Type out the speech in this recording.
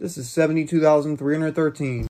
This is 72,313.